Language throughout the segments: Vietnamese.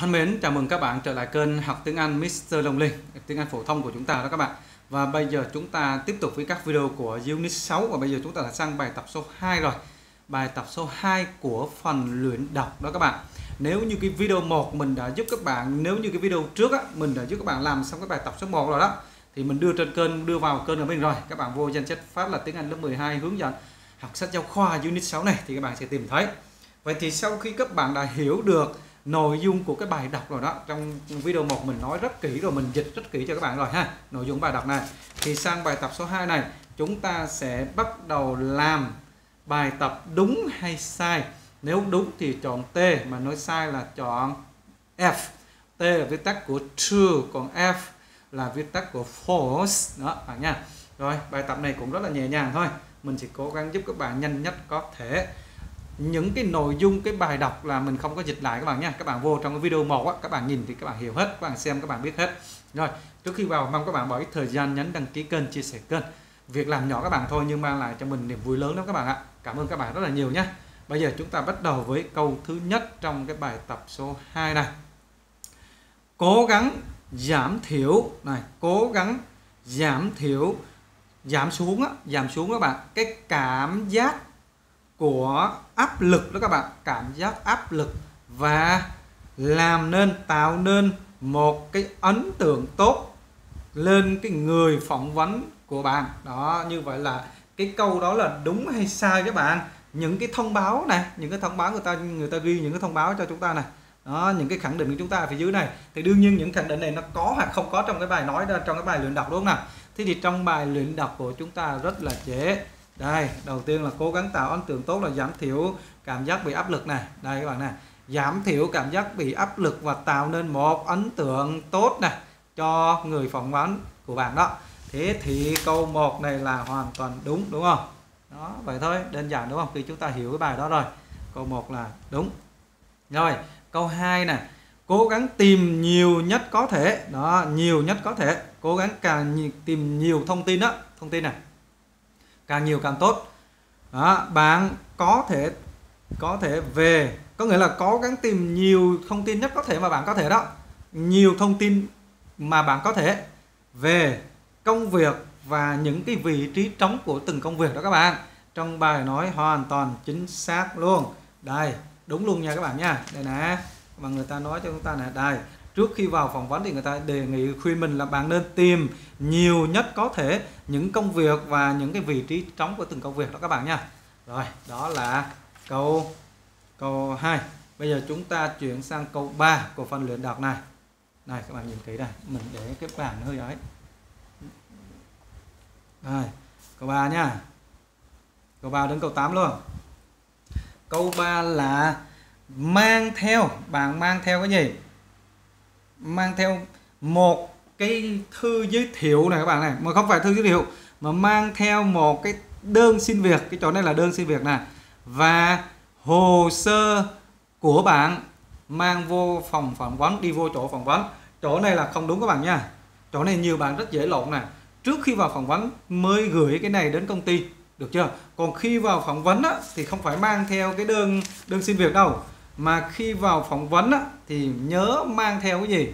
Thân mến, chào mừng các bạn trở lại kênh học tiếng Anh Mr. Long Linh, tiếng Anh phổ thông của chúng ta đó các bạn. Và bây giờ chúng ta tiếp tục với các video của Unit 6 và bây giờ chúng ta đã sang bài tập số 2 rồi. Bài tập số 2 của phần luyện đọc đó các bạn. Nếu như cái video 1 mình đã giúp các bạn, nếu như cái video trước á, mình đã giúp các bạn làm xong cái bài tập số 1 rồi đó thì mình đưa trên kênh, đưa vào kênh của mình rồi. Các bạn vô danh sách phát là tiếng Anh lớp 12 hướng dẫn học sách giáo khoa Unit 6 này thì các bạn sẽ tìm thấy. Vậy thì sau khi các bạn đã hiểu được nội dung của cái bài đọc rồi đó, trong video 1 mình nói rất kỹ rồi, mình dịch rất kỹ cho các bạn rồi ha. Nội dung bài đọc này. Thì sang bài tập số 2 này, chúng ta sẽ bắt đầu làm bài tập đúng hay sai. Nếu đúng thì chọn T, mà nói sai là chọn F. T là viết tắt của true, còn F là viết tắt của false. Đó, bạn nha. Rồi, bài tập này cũng rất là nhẹ nhàng thôi. Mình chỉ cố gắng giúp các bạn nhanh nhất có thể những cái nội dung cái bài đọc là mình không có dịch lại các bạn nha. Các bạn vô trong cái video một á các bạn nhìn thì các bạn hiểu hết các bạn xem các bạn biết hết. Rồi trước khi vào mong các bạn bỏ ít thời gian nhấn đăng ký kênh chia sẻ kênh. Việc làm nhỏ các bạn thôi nhưng mang lại cho mình niềm vui lớn lắm các bạn ạ. Cảm ơn các bạn rất là nhiều nhé bây giờ chúng ta bắt đầu với câu thứ nhất trong cái bài tập số 2 này. Cố gắng giảm thiểu này cố gắng giảm thiểu giảm xuống á, giảm xuống các bạn. Cái cảm giác của áp lực đó các bạn, cảm giác áp lực và làm nên, tạo nên một cái ấn tượng tốt lên cái người phỏng vấn của bạn. Đó, như vậy là cái câu đó là đúng hay sai các bạn? Những cái thông báo này, những cái thông báo người ta người ta ghi những cái thông báo cho chúng ta này. Đó, những cái khẳng định của chúng ta ở phía dưới này. Thì đương nhiên những khẳng định này nó có hoặc không có trong cái bài nói, trong cái bài luyện đọc, đúng không nào? Thế thì trong bài luyện đọc của chúng ta rất là dễ đây, đầu tiên là cố gắng tạo ấn tượng tốt là giảm thiểu cảm giác bị áp lực này. Đây các bạn này, giảm thiểu cảm giác bị áp lực và tạo nên một ấn tượng tốt này cho người phỏng vấn của bạn đó. Thế thì câu 1 này là hoàn toàn đúng đúng không? Đó, vậy thôi, đơn giản đúng không? Khi chúng ta hiểu cái bài đó rồi. Câu 1 là đúng. Rồi, câu 2 này cố gắng tìm nhiều nhất có thể. Đó, nhiều nhất có thể. Cố gắng càng tìm nhiều thông tin đó. Thông tin này càng nhiều càng tốt. Đó, bạn có thể có thể về. Có nghĩa là cố gắng tìm nhiều thông tin nhất có thể mà bạn có thể đó. Nhiều thông tin mà bạn có thể về công việc và những cái vị trí trống của từng công việc đó các bạn. Trong bài nói hoàn toàn chính xác luôn. Đây đúng luôn nha các bạn nha. Đây nè mà người ta nói cho chúng ta nè đây trước khi vào phỏng vấn thì người ta đề nghị khuyên mình là bạn nên tìm nhiều nhất có thể những công việc và những cái vị trí trống của từng công việc đó các bạn nha. Rồi, đó là câu câu 2 bây giờ chúng ta chuyển sang câu 3 của phần luyện đọc này. Này, các bạn nhìn kỹ đây, mình để cái bảng hơi ấy. Rồi, câu 3 nha. Câu 3 đến câu 8 luôn. Câu 3 là mang theo, bạn mang theo cái gì? Mang theo một cái thư giới thiệu này các bạn này. Mà không phải thư giới thiệu mà mang theo một cái đơn xin việc. Cái chỗ này là đơn xin việc nè. Và hồ sơ của bạn mang vô phòng phỏng vấn đi vô chỗ phỏng vấn. Chỗ này là không đúng các bạn nha. Chỗ này nhiều bạn rất dễ lộn nè. Trước khi vào phỏng vấn mới gửi cái này đến công ty. Được chưa? Còn khi vào phỏng vấn á, thì không phải mang theo cái đơn đơn xin việc đâu mà khi vào phỏng vấn á, thì nhớ mang theo cái gì?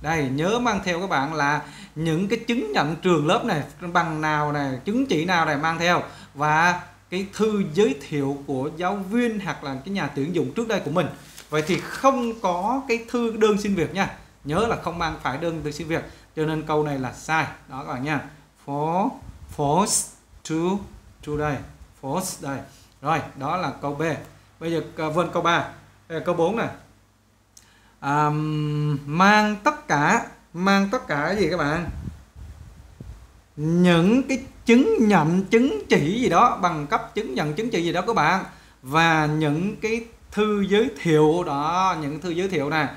Đây nhớ mang theo các bạn là những cái chứng nhận trường lớp này bằng nào này chứng chỉ nào này mang theo. Và cái thư giới thiệu của giáo viên hoặc là cái nhà tuyển dụng trước đây của mình. Vậy thì không có cái thư đơn xin việc nha. Nhớ là không mang phải đơn từ xin việc. Cho nên câu này là sai. Đó các bạn nha. For false to to đây false đây. Rồi đó là câu B. Bây giờ vươn vân câu 3 đây là câu 4 này à, mang tất cả mang tất cả gì các bạn? Những cái chứng nhận chứng chỉ gì đó bằng cấp chứng nhận chứng chỉ gì đó các bạn. Và những cái thư giới thiệu đó những thư giới thiệu này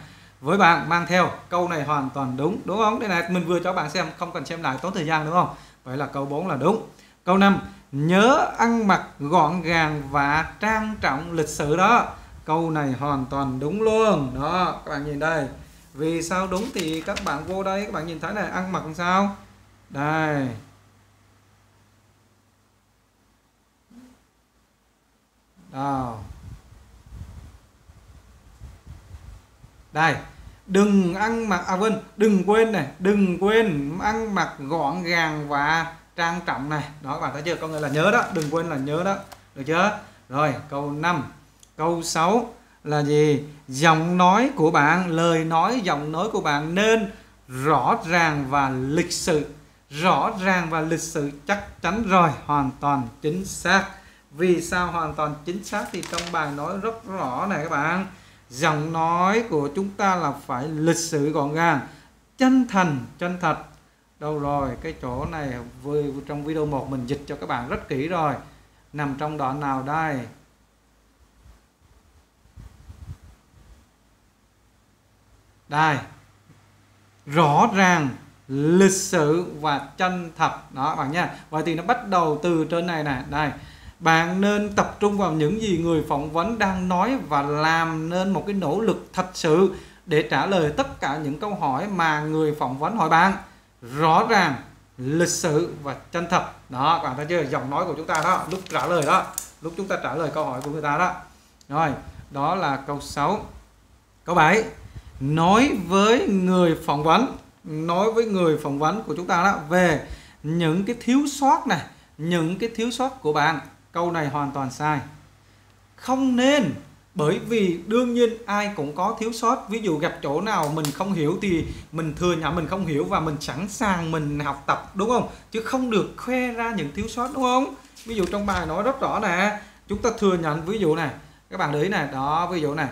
với bạn mang theo. Câu này hoàn toàn đúng đúng không? Đây này mình vừa cho bạn xem không cần xem lại tốn thời gian đúng không? Vậy là câu 4 là đúng. Câu 5 nhớ ăn mặc gọn gàng và trang trọng lịch sự đó câu này hoàn toàn đúng luôn. Đó, các bạn nhìn đây. Vì sao đúng thì các bạn vô đây, các bạn nhìn thấy này, ăn mặc làm sao? Đây. Đó đây, đừng ăn mặc à quên, đừng quên này, đừng quên ăn mặc gọn gàng và trang trọng này. Đó, các bạn thấy chưa? Có nghĩa là nhớ đó, đừng quên là nhớ đó. Được chưa? Rồi, câu 5 câu 6 là gì? Giọng nói của bạn, lời nói, giọng nói của bạn nên rõ ràng và lịch sự. Rõ ràng và lịch sự chắc chắn rồi, hoàn toàn chính xác. Vì sao hoàn toàn chính xác? Thì trong bài nói rất rõ này các bạn. Giọng nói của chúng ta là phải lịch sự gọn gàng, chân thành, chân thật. Đâu rồi? Cái chỗ này vừa trong video 1 mình dịch cho các bạn rất kỹ rồi. Nằm trong đoạn nào đây? Đây. Rõ ràng lịch sự và chân thật. Đó, bạn nha vậy thì nó bắt đầu từ trên này nè. Đây. Bạn nên tập trung vào những gì người phỏng vấn đang nói và làm nên một cái nỗ lực thật sự để trả lời tất cả những câu hỏi mà người phỏng vấn hỏi bạn. Rõ ràng lịch sự và chân thật. Đó, bạn thấy chưa? Giọng nói của chúng ta đó, lúc trả lời đó, lúc chúng ta trả lời câu hỏi của người ta đó. Rồi, đó là câu 6 câu 7 nói với người phỏng vấn, nói với người phỏng vấn của chúng ta đó, về những cái thiếu sót này, những cái thiếu sót của bạn. Câu này hoàn toàn sai. Không nên, bởi vì đương nhiên ai cũng có thiếu sót. Ví dụ gặp chỗ nào mình không hiểu thì mình thừa nhận mình không hiểu và mình sẵn sàng mình học tập, đúng không? Chứ không được khoe ra những thiếu sót, đúng không? Ví dụ trong bài nói rất rõ nè, chúng ta thừa nhận, ví dụ này các bạn để ý này đó, ví dụ này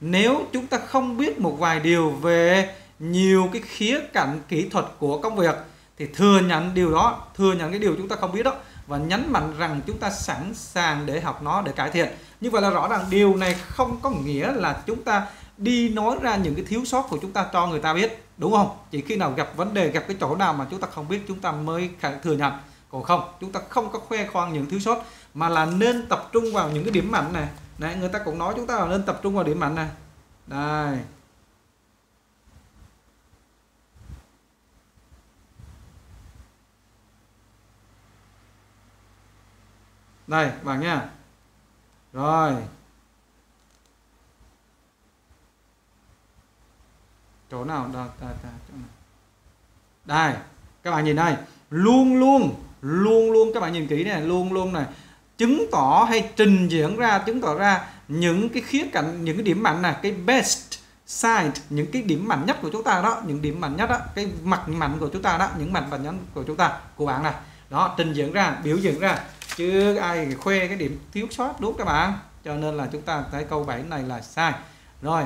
nếu chúng ta không biết một vài điều về nhiều cái khía cạnh kỹ thuật của công việc, thì thừa nhận điều đó, thừa nhận cái điều chúng ta không biết đó, và nhấn mạnh rằng chúng ta sẵn sàng để học nó, để cải thiện. Như vậy là rõ ràng điều này không có nghĩa là chúng ta đi nói ra những cái thiếu sót của chúng ta cho người ta biết, đúng không? Chỉ khi nào gặp vấn đề, gặp cái chỗ nào mà chúng ta không biết, chúng ta mới thừa nhận. Còn không, chúng ta không có khoe khoang những thiếu sót, mà là nên tập trung vào những cái điểm mạnh này. Đấy, người ta cũng nói chúng ta là nên tập trung vào điểm mạnh này. Đây đây bạn nha. Rồi. Chỗ nào? Đây, đó, đó, chỗ nào. đây các bạn nhìn đây. Luôn luôn luôn luôn các bạn nhìn kỹ này luôn luôn này chứng tỏ hay trình diễn ra, chứng tỏ ra những cái khía cạnh, những cái điểm mạnh này, cái best side, những cái điểm mạnh nhất của chúng ta đó, những điểm mạnh nhất đó, cái mặt mạnh của chúng ta đó, những mặt mạnh nhất của chúng ta, của bạn này. Đó, trình diễn ra, biểu diễn ra, chứ ai khoe cái điểm thiếu sót, đúng các bạn? Cho nên là chúng ta thấy câu 7 này là sai. Rồi,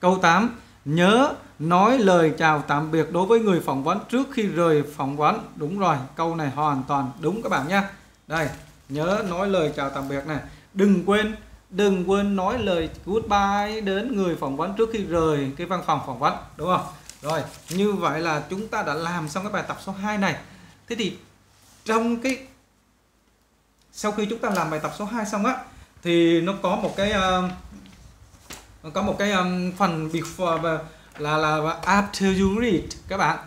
câu 8 nhớ nói lời chào tạm biệt đối với người phỏng vấn trước khi rời phỏng vấn. Đúng rồi, câu này hoàn toàn đúng các bạn nhé. Đây nhớ nói lời chào tạm biệt này. Đừng quên đừng quên nói lời goodbye đến người phỏng vấn trước khi rời cái văn phòng phỏng vấn đúng không? Rồi như vậy là chúng ta đã làm xong cái bài tập số 2 này. Thế thì trong cái sau khi chúng ta làm bài tập số 2 xong á thì nó có một cái uh, có một cái um, phần before là là after you read các bạn.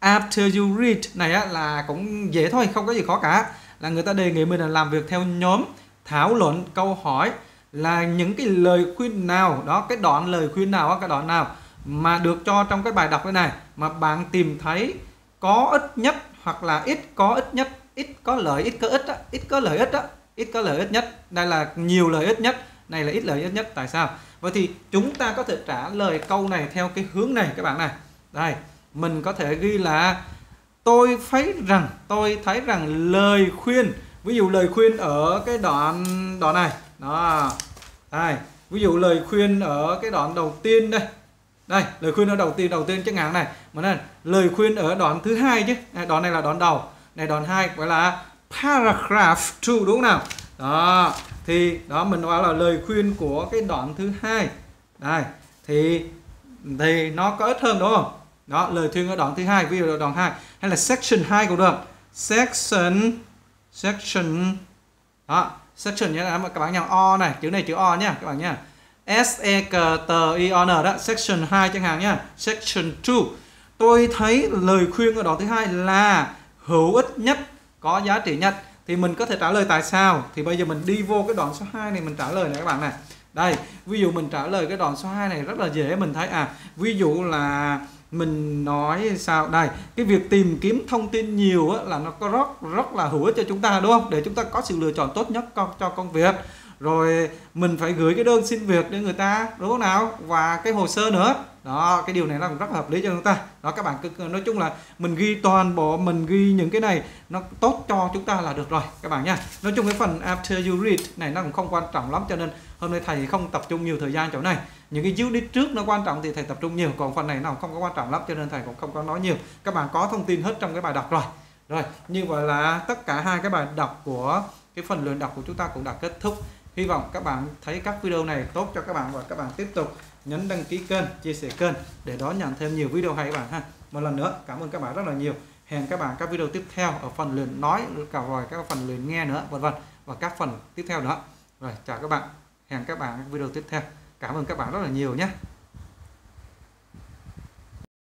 After you read này á là cũng dễ thôi không có gì khó cả là người ta đề nghị mình là làm việc theo nhóm thảo luận câu hỏi là những cái lời khuyên nào đó cái đoạn lời khuyên nào cái đoạn nào mà được cho trong cái bài đọc cái này mà bạn tìm thấy có ít nhất hoặc là ít có ít nhất ít có lợi ít có ít á, ít có lợi ích á, ít có lợi ích nhất đây là nhiều lợi ích nhất này là ít lợi ích nhất tại sao? Vậy thì chúng ta có thể trả lời câu này theo cái hướng này các bạn này. Đây mình có thể ghi là tôi thấy rằng, tôi thấy rằng lời khuyên, ví dụ lời khuyên ở cái đoạn đoạn này, đó. Đây, ví dụ lời khuyên ở cái đoạn đầu tiên đây. Đây, lời khuyên ở đầu tiên đầu tiên chẳng hạn này. Mà nên lời khuyên ở đoạn thứ hai chứ. Đoạn này là đoạn đầu. Này, đoạn hai gọi là paragraph 2 đúng không nào? Đó, thì đó, mình gọi là lời khuyên của cái đoạn thứ hai. Đây, thì thì nó có ít hơn, đúng không? Đó, lời khuyên ở đoạn thứ hai, ví dụ đoạn 2 hay là section 2 cũng được section section, đó, section nhé các bạn nhầm o này, chữ này chữ o nhá các bạn nhá S E K T I O N đó, section 2 chẳng hạn nhá section 2 tôi thấy lời khuyên ở đoạn thứ hai là hữu ích nhất, có giá trị nhất. Thì mình có thể trả lời tại sao? Thì bây giờ mình đi vô cái đoạn số 2 này, mình trả lời này các bạn này đây, ví dụ mình trả lời cái đoạn số 2 này rất là dễ, mình thấy à ví dụ là mình nói sao? Đây cái việc tìm kiếm thông tin nhiều á, là nó có rất rất là hữu ích cho chúng ta đúng không? Để chúng ta có sự lựa chọn tốt nhất cho, cho công việc rồi mình phải gửi cái đơn xin việc đến người ta, đúng không nào? Và cái hồ sơ nữa. Đó, cái điều này nó cũng rất là hợp lý cho chúng ta. Đó, các bạn cứ nói chung là mình ghi toàn bộ, mình ghi những cái này, nó tốt cho chúng ta là được rồi, các bạn nha. Nói chung cái phần after you read này nó cũng không quan trọng lắm, cho nên hôm nay thầy không tập trung nhiều thời gian chỗ này. Những cái unit trước nó quan trọng thì thầy tập trung nhiều, còn phần này nó không có quan trọng lắm, cho nên thầy cũng không có nói nhiều. Các bạn có thông tin hết trong cái bài đọc rồi. Rồi, như vậy là tất cả hai cái bài đọc của, cái phần luyện đọc của chúng ta cũng đã kết thúc hy vọng các bạn thấy các video này tốt cho các bạn và các bạn tiếp tục nhấn đăng ký kênh, chia sẻ kênh để đón nhận thêm nhiều video hay các bạn ha. Một lần nữa, cảm ơn các bạn rất là nhiều. Hẹn các bạn các video tiếp theo ở phần luyện nói, cả rồi các phần luyện nghe nữa, vân vân, và các phần tiếp theo nữa. Rồi, chào các bạn. Hẹn các bạn các video tiếp theo. Cảm ơn các bạn rất là nhiều nhé.